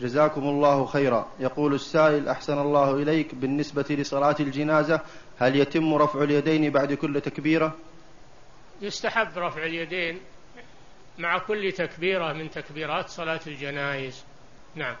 جزاكم الله خيرا. يقول السائل أحسن الله إليك بالنسبة لصلاة الجنازة هل يتم رفع اليدين بعد كل تكبيرة؟ يستحب رفع اليدين مع كل تكبيرة من تكبيرات صلاة الجنائز. نعم.